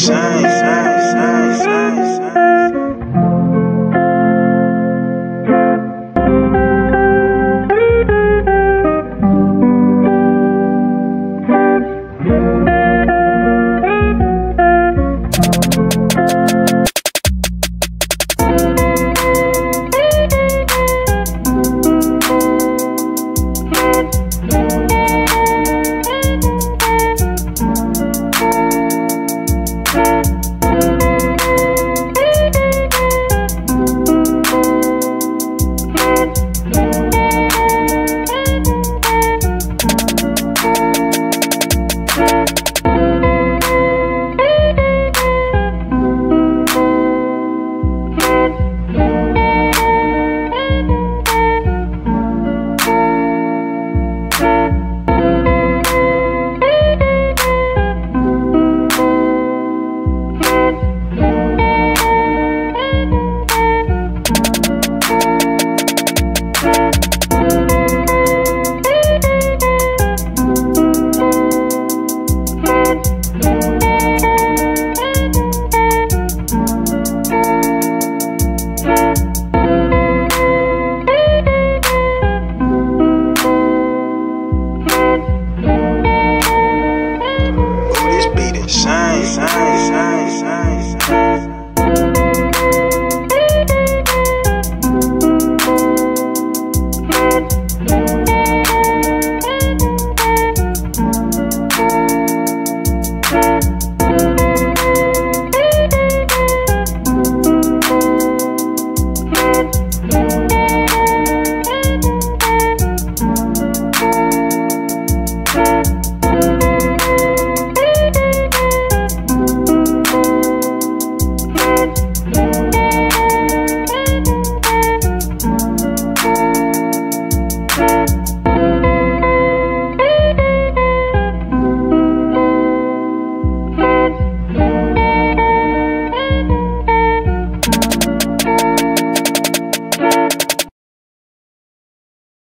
shine,